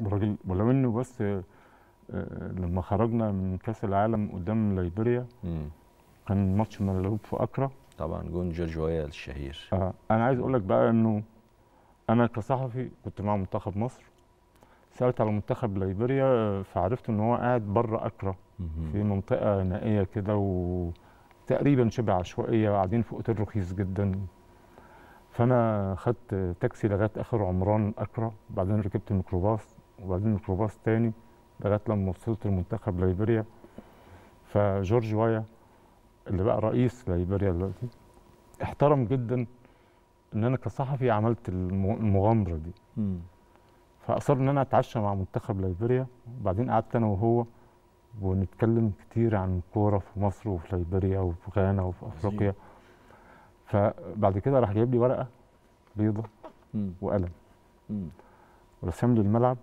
وراجل ولو انه بس آه، لما خرجنا من كأس العالم قدام ليبيريا. كان ماتش ملعوب في اكرا طبعا جون جورج ويا الشهير. آه أنا عايز أقول لك بقى إنه أنا كصحفي كنت مع منتخب مصر. سألت على منتخب ليبيريا فعرفت إن هو قاعد بره اكرا. في منطقة نائية كده وتقريبا شبه عشوائية وقاعدين في أوتيل رخيص جدا. فأنا خدت تاكسي لغاية آخر عمران أكرا بعدين ركبت ميكروباص وبعدين ميكروباص تاني لغاية لما وصلت لمنتخب ليبيريا. فجورج وايا اللي بقى رئيس ليبيريا دلوقتي احترم جدا إن أنا كصحفي عملت الم- المغامرة دي. فأصر إن أنا أتعشى مع منتخب ليبيريا وبعدين قعدت أنا وهو ونتكلم كتير عن الكوره في مصر وفي ليبيريا وفي غانا وفي أفريقيا. فبعد كده راح جايب لي ورقة بيضة. وقلم. ورسم لي الملعب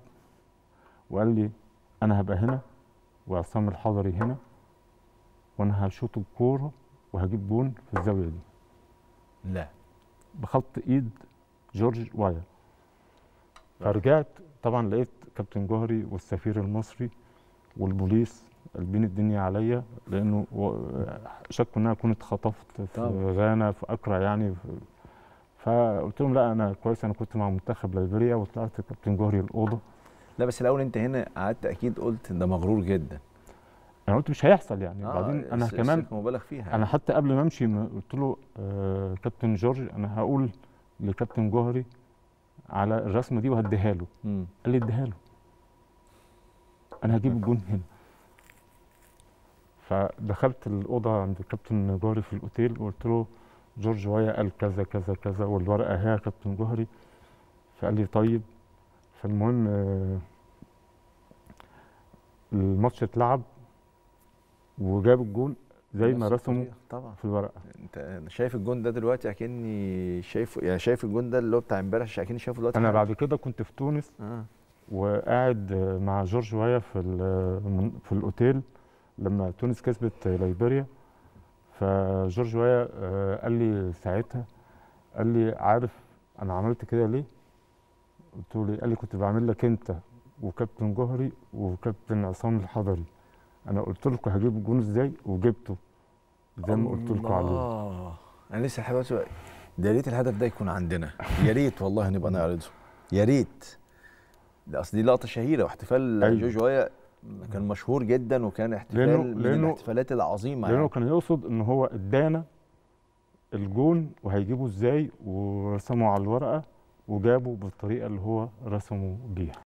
وقال لي أنا هبقى هنا وعصام الحضري هنا وأنا هشوط الكورة وهجيب جون في الزاوية دي. لا. بخط إيد جورج وايا. فرجعت طبعا لقيت كابتن جوهري والسفير المصري والبوليس قلبين الدنيا عليا لأنه شكوا ان أنا كنت اتخطفت في. غانا في اكرا يعني. فقلت لهم لا أنا كويس أنا كنت مع منتخب ليبيريا وطلعت كابتن جوهري الأوضة. لا بس الأول أنت هنا قعدت أكيد قلت ده مغرور جدا. أنا قلت مش هيحصل يعني. آه، بعدين أنا كمان مبالغ فيها أنا حتى قبل ما أمشي قلت له آه كابتن جورج أنا هقول لكابتن جوهري على الرسمة دي وهديها له. قال لي اديها له. أنا هجيب الجون هنا. فدخلت الأوضة عند كابتن جوهري في الأوتيل وقلت له جورج وايا قال كذا كذا كذا والورقة اهي يا كابتن جوهري. فقال لي طيب. فالمهم آه، الماتش اتلعب وجاب الجون زي ما رسمه طبعا. في الورقة. أنت شايف الجون ده دلوقتي أكني شايفه يعني شايف الجون ده اللي هو بتاع امبارح أكني شايفه دلوقتي أنا. بعد كده كنت في تونس آه. وقاعد مع جورج وايا في في الأوتيل لما تونس كسبت ليبيريا. فجورج وايا آه، قال لي ساعتها قال لي عارف أنا عملت كده ليه؟ قلت له؟ قال لي كنت بعمل لك أنت وكابتن جوهري وكابتن عصام الحضري. أنا قلت لكم هجيب الجون إزاي؟ وجبته زي ما قلت لكم عليه. الله أنا لسه لحد ده يا ريت الهدف ده يكون عندنا. يا ريت والله نبقى نعرضه. يا ريت. ده أصل دي لقطة شهيرة واحتفال أيوة. جورج وايا كان مشهور جدا وكان احتفال لأنه- من لأنه- الاحتفالات العظيمة لأنه يعني. كان يقصد إن هو إدانا الجون وهيجيبه إزاي ورسمه على الورقة وجابه بالطريقة اللي هو رسمه بيها